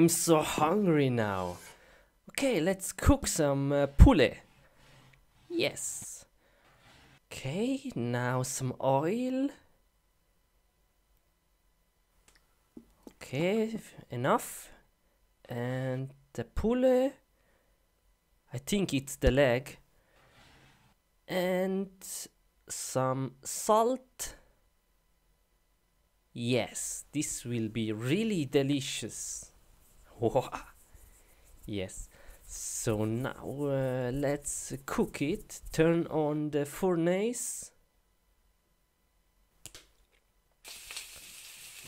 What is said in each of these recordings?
I'm so hungry now. Okay, let's cook some uh. Yes. Okay, now some oil. Okay, enough. And the poulet. I think it's the leg. And some salt. Yes, this will be really delicious. yes. So now uh, let's cook it. Turn on the furnace.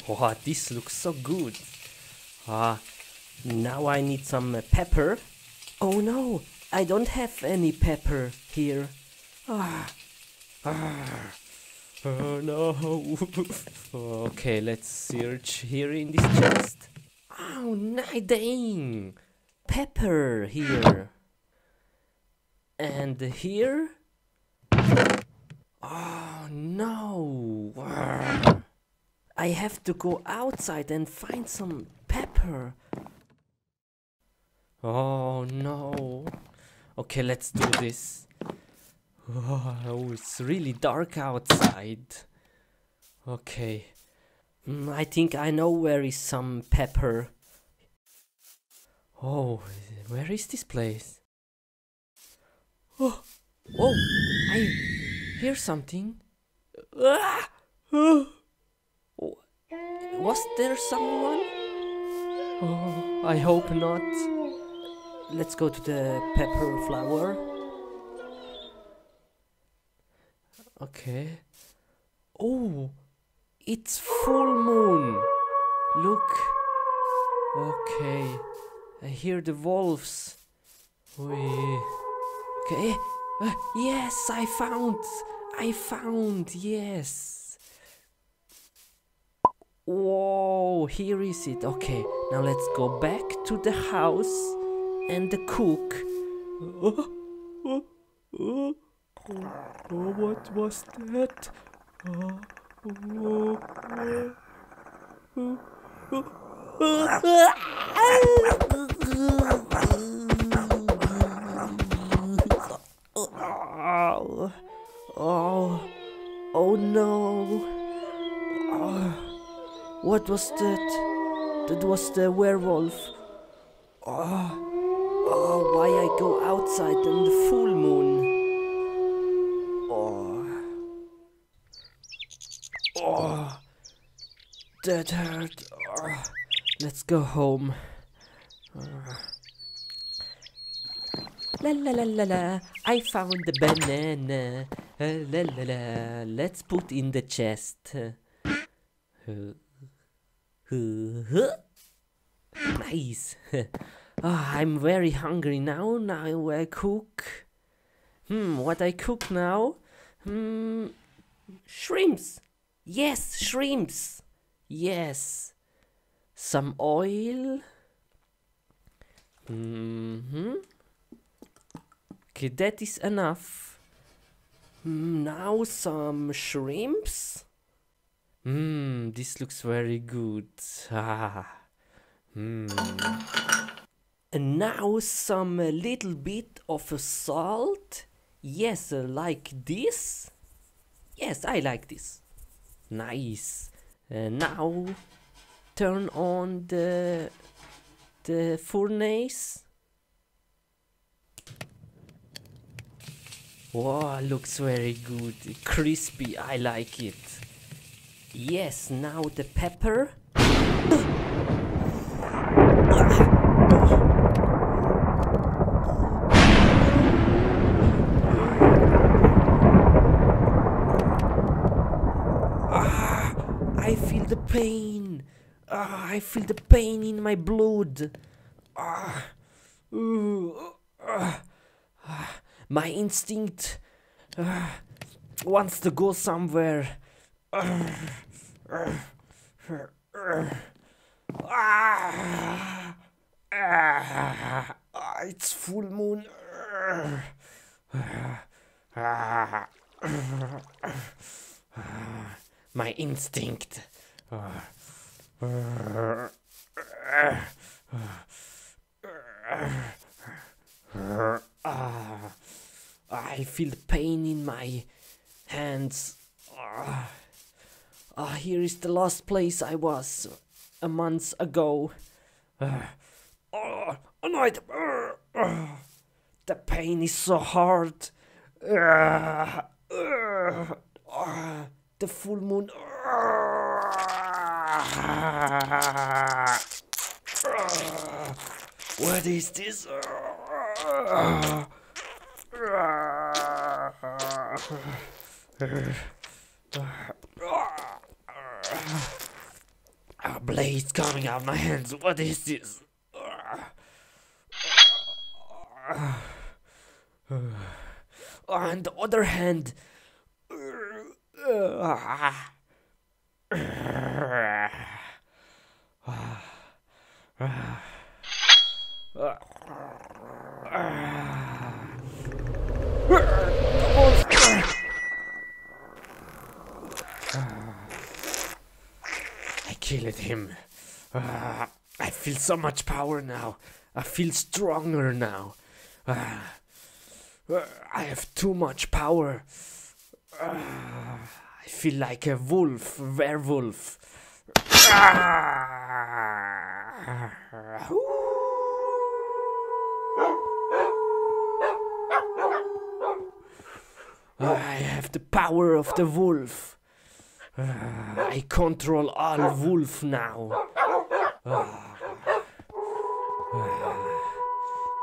Wow, this looks so good. Ah, now I need some uh, pepper. Oh no, I don't have any pepper here. Ah, ah. Oh no. okay, let's search here in this chest. Oh, no, dang. Pepper here. And here? Oh no. I have to go outside and find some pepper. Oh no. Okay, let's do this. Oh, it's really dark outside. Okay. Mm, I think I know where is some pepper. Oh, where is this place? Oh, oh, I hear something. Ah! Oh, was there someone? Oh, I hope not. Let's go to the pepper flower. Okay. Oh, it's full moon. Look. Okay. I hear the wolves. Oi. Okay. Uh, yes, I found. I found. Yes. Whoa, here is it. Okay, now let's go back to the house and the cook. Oh, oh, oh, oh what was that? Oh, oh, oh, no. Oh, what was that? That was the werewolf. Oh, oh, why I go outside in the full moon? Oh, oh, that hurt. Oh, let's go home. La la la la la, I found the banana. Uh, la la la, let's put in the chest. Uh, uh, nice. oh, I'm very hungry now. Now I cook. Hmm, what I cook now? Hmm, shrimps. Yes, shrimps. Yes. Some oil. Mm-hmm. Okay, that is enough. Mm, now some shrimps. Mmm, this looks very good. Ah. Mm. And now some uh, little bit of salt. Yes, like this. Yes, I like this. Nice. And now turn on the the furnace. Wow, looks very good. Crispy, I like it. Yes, now the pepper. Ah, I feel the pain. Ah, I feel the pain in my blood. Ah, Ooh, ah, ah, my instinct ah, wants to go somewhere. Ah, ah, ah, it's full moon. Ah, my instinct. I feel pain in my hands. Ah, ah, here is the last place I was a month ago. Ah, oh, a night. The pain is so hard. Ah, the full moon. Ah, ah, what is this? Ah, a blade coming out of my hands. What is this? On the other hand, I killed him. I feel so much power now. I feel stronger now. I have too much power. I feel like a wolf, werewolf. I have the power of the wolf. I control all wolf now.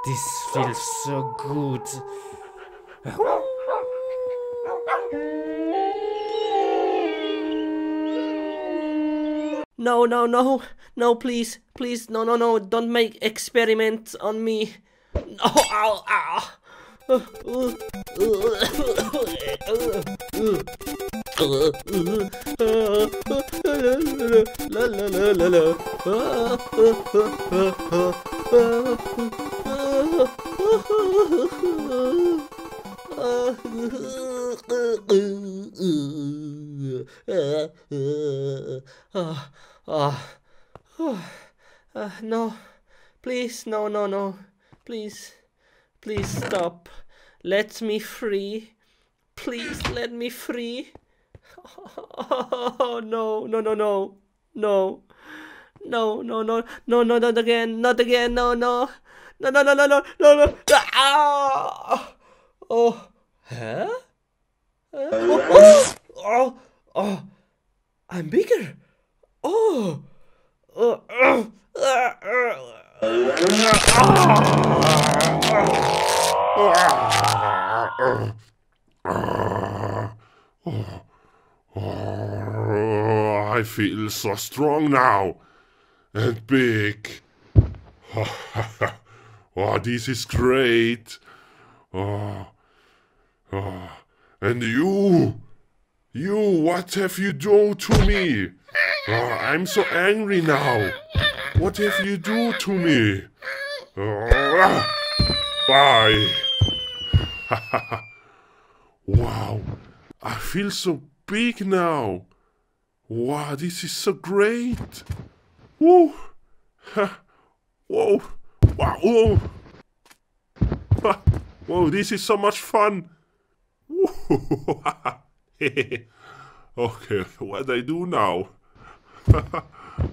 This feels so good. No, no, no, no, please, please, no, no, no, don't make experiments on me. No, ow, ow. La la la la la. Please, no, no, no, please, please stop. Let me free. Please let me free. Oh, no, no, no, no, no. No, no, no, no, no, not again, not again, no, no. No, no, no, no, no, no, no. Ah! Oh. Huh? Uh, oh, oh, oh, oh. I'm bigger. Oh. Oh. Oh. Ah, Oh, Ah, I feel so strong now and big. oh, this is great. Oh, oh, and you, you, what have you done to me? Oh, I'm so angry now. What have you do to me? Bye. wow, I feel so big now. Wow, this is so great. Woo. Whoa. Wow. Whoa. Whoa, this is so much fun. Okay, what do I do now?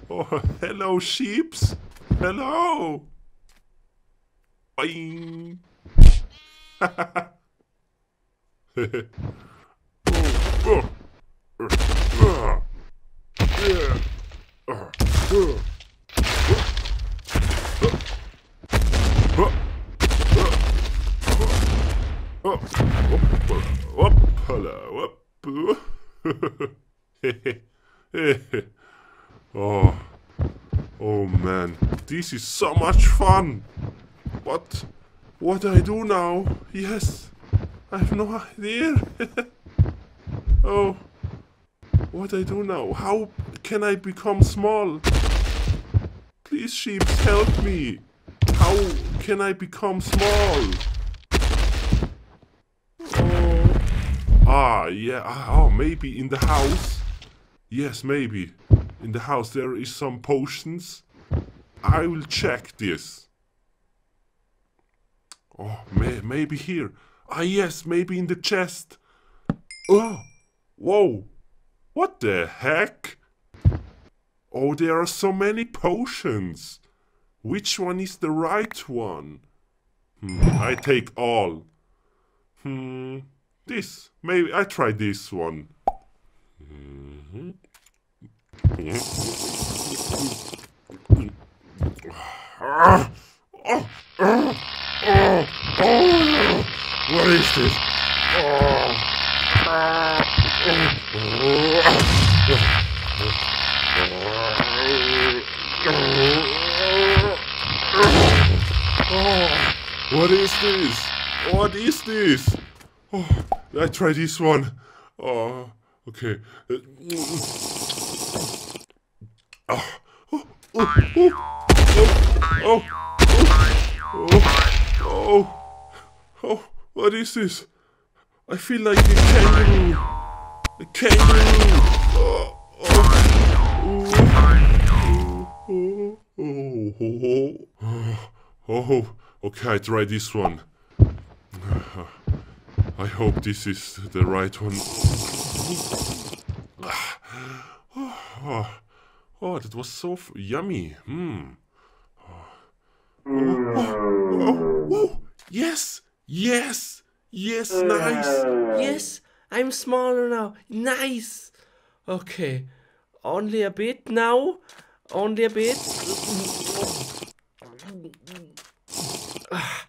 Oh, hello, sheeps. Hello. Bye. oh, oh, uh, yeah. Uh, uh. oh, oh man, this is so much fun. What, what do I do now? Yes, I have no idea. oh, what do I do now? How can I become small? Please, sheep, help me. How can I become small? Oh. Ah, yeah. ah, Oh, maybe in the house. Yes, maybe. In the house there is some potions. I will check this. Oh, may maybe here. Ah, yes, maybe in the chest. Oh, whoa. What the heck? Oh, there are so many potions. Which one is the right one? Hmm, I take all. Hmm, this. Maybe I try this one. Oh, oh. What is this? Ah. What is this? What is this? Oh, I try this one. Oh, okay. Uh, Oh, oh, oh, oh, oh, oh, oh, what is this? I feel like a kangaroo. A kangaroo. Oh, oh, oh, oh, oh, oh, oh, okay, I try this one. I hope this is the right one. Oh, oh that was so yummy. Hmm. Oh, oh, oh, yes, yes, yes, nice. Yes, I'm smaller now. Nice. Okay, only a bit now. Only a bit. Ah,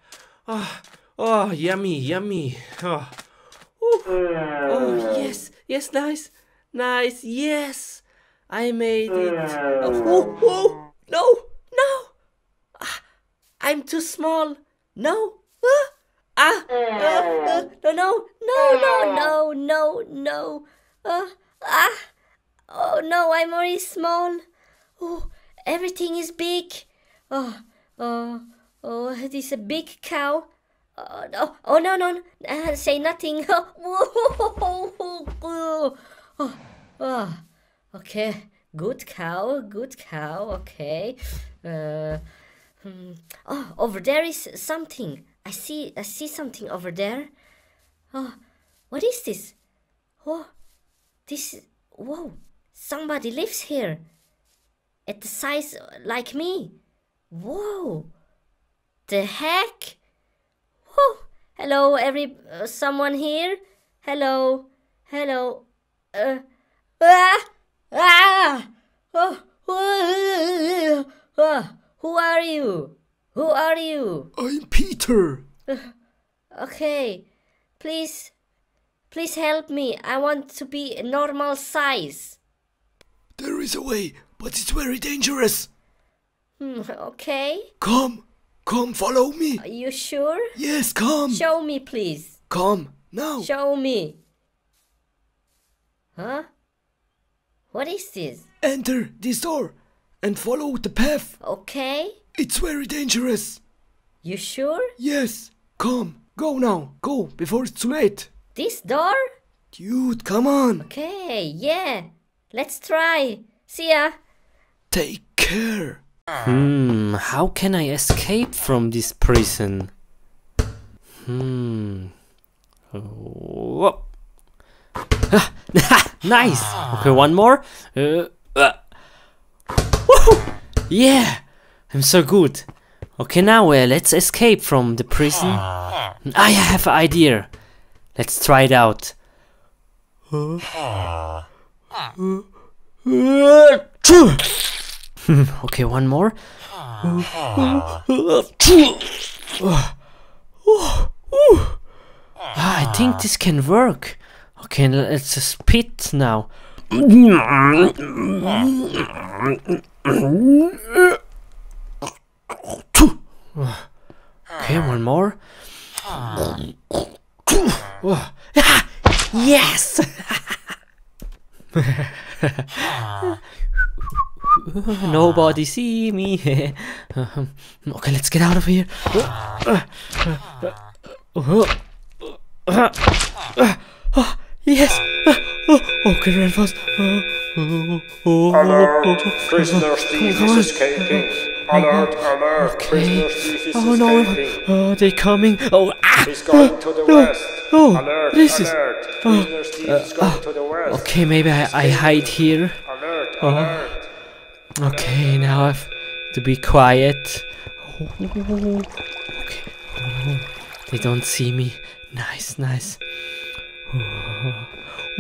ah, oh, yummy, yummy. Oh. Oh, yes, yes, nice, nice, yes. I made it. Oh, oh, oh, no, no. Ah, I'm too small. No. Ah, ah, ah, no, no, no, no, no, no, no. Uh, ah, oh no, I'm very small. Oh, everything is big. Oh, oh, oh, it is a big cow. Oh, no, oh no, no, uh, say nothing. oh, oh, okay, good cow, good cow, okay. Uh, hmm. Oh, over there is something. I see, I see something over there. Oh, what is this? Oh, this, whoa, somebody lives here. At the size like me. Whoa, the heck? Whoa, hello, every, uh, someone here? Hello, hello, uh, ah, ah, oh, oh, ah, who are you? Who are you? I'm Peter. Okay, please, please help me. I want to be a normal size. There is a way, but it's very dangerous. Hmm, okay, Come, come, follow me. are you sure? Yes, come. Show me, please. Come, now. Show me. Huh? What is this? Enter this door and follow the path. Okay, It's very dangerous. you sure? Yes, come, go now. Go before it's too late. This door? Dude, come on. Okay, yeah. Let's try. See ya. Take care. Hmm, how can I escape from this prison? Hmm. Oh. Ah, nice. Okay, one more. Uh, uh. Yeah, I'm so good. Okay, now uh, let's escape from the prison. I have an idea. Let's try it out. okay, one more. Ah, I think this can work. Okay, let's spit now. Okay, one more. Yes! Nobody see me. okay, let's get out of here. Yes. Oh, okay, run fast. Uh, uh, uh, alert! Prisoner Steve Come on. is escaping. Alert! Alert! Okay. Prisoner Steve is Oh no! escaping. Oh, they're coming. Oh, ah! He's going to the west. no, Alert, this is- alert. Prisoner Steve is going to the west. Okay, maybe I, I hide here. Alert, Oh. alert. Okay, now I have to be quiet. Okay. Oh, they don't see me. Nice, nice. Oh,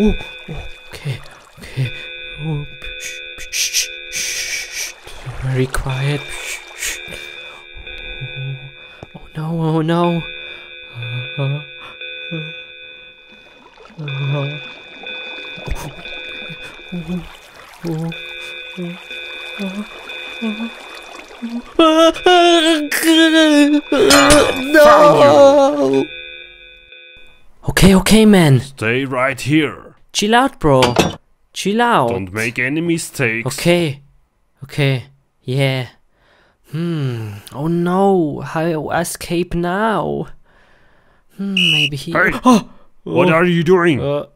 oh, okay, okay. Oh, shh, shh, shh, shh. Very quiet. Shh, shh. Oh, oh no, oh no. Uh, uh, uh, no. Okay, okay, man. Stay right here. Chill out, bro. Chill out. Don't make any mistakes. Okay. Okay. Yeah. Hmm. Oh no. How escape now? Hmm. Maybe he. Hey, Oh. what oh. are you doing? Uh,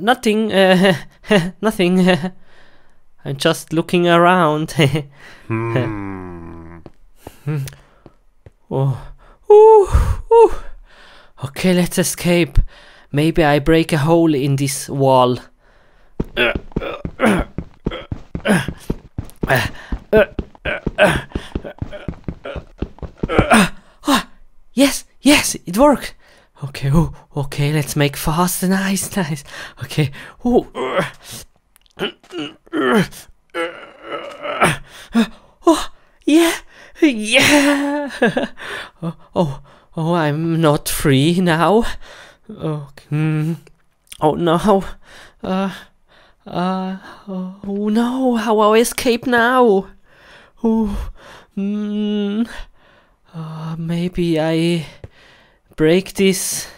nothing. Uh, nothing. I'm just looking around. Hmm. oh. Ooh, ooh. Okay, let's escape. Maybe I break a hole in this wall. Yes, yes, it worked. Okay, okay, let's make fast. and Nice, nice. Okay, oh. Oh, yeah, yeah. oh, oh, oh, I'm not free now. Oh, mm, oh no. Uh, uh, oh no, how I escape now? Oh, mm, uh, maybe I break this.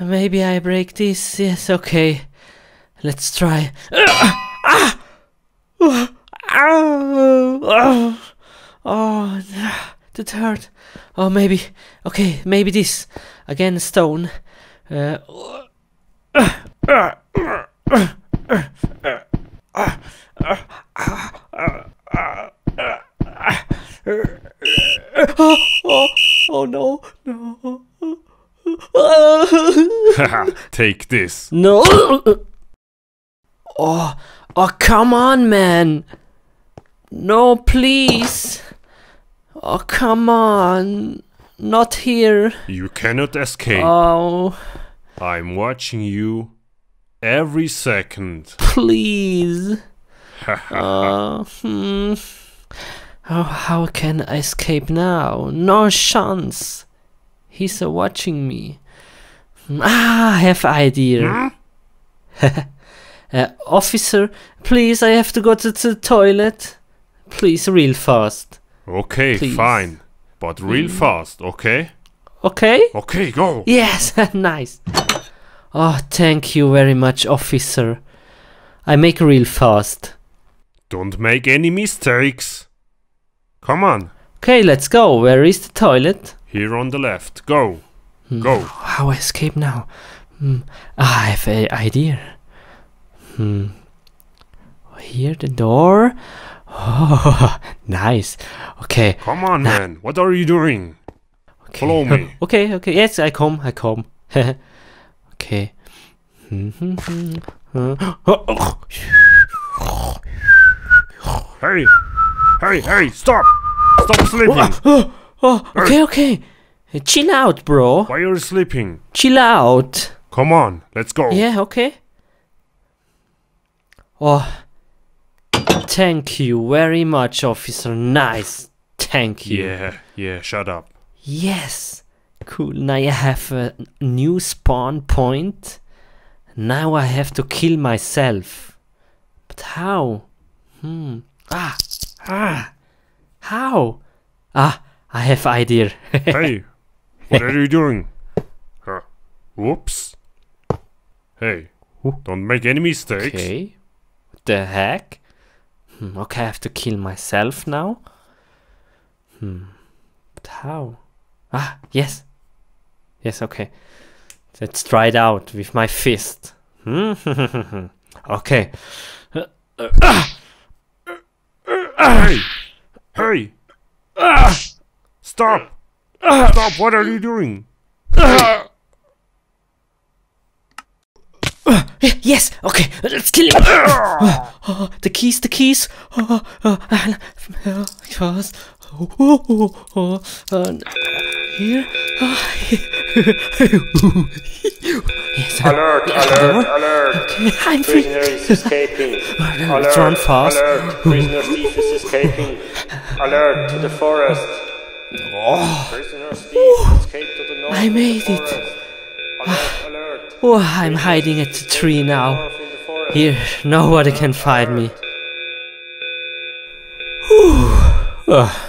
Maybe I break this. Yes, okay. Let's try. Ah! Oh! Oh, oh, the third. Oh, maybe. Okay, maybe this. Again, stone. Uh, oh, oh, oh no, no. Take this. no. Oh, oh, come on, man. No, please. Oh, come on. Not here. You cannot escape. Oh, I'm watching you every second. please. Uh, hmm. Oh, how can I escape now? No chance. He's uh, watching me. Hmm, Ah, I have idea. uh, officer, please, I have to go to the toilet. Please, real fast. Okay, Please. fine. But real fast, okay? Okay? Okay, go. Yes, nice. Oh, thank you very much, officer. I make real fast. Don't make any mistakes. Come on. Okay, let's go. Where is the toilet? Here on the left. Go. Go. How I escape now? Hmm. Ah, I have an idea. Hmm. Here the door. Oh, nice. Okay. Come on, man. What are you doing? okay. Follow me. okay, okay. Yes, I come. I come. okay. Hey. Hey, hey, stop. Stop sleeping. oh, okay, okay. Chill out, bro. Why are you sleeping? Chill out. Come on, let's go. Yeah, okay. Oh, thank you very much, officer. Nice. Thank you. Yeah, yeah, shut up. Yes. Cool. Now I have a new spawn point. Now I have to kill myself. But how? Hmm. Ah. Ah. How? Ah, I have idea. Hey, what are you doing? Huh. Whoops. Hey, don't make any mistakes. okay. What the heck? Hmm, okay, I have to kill myself now. Hmm. But how? Ah, yes. Yes, okay. Let's try it out with my fist. Hmm? okay. Hey, hey. Stop. Stop, what are you doing? Yes, okay, let's kill him. Oh, oh, the keys, the keys. Oh, oh, uh. Oh, oh, oh, oh, here. Oh, yes, Alert, alert, alert. Okay, I'm free. Prisoner is escaping. Let's run fast. Alert, prisoner Steve is escaping. Alert to the forest. Prisoner Steve escaped to the north I made it. Oh, I'm hiding at the tree now. Here, nobody can find me. Whew.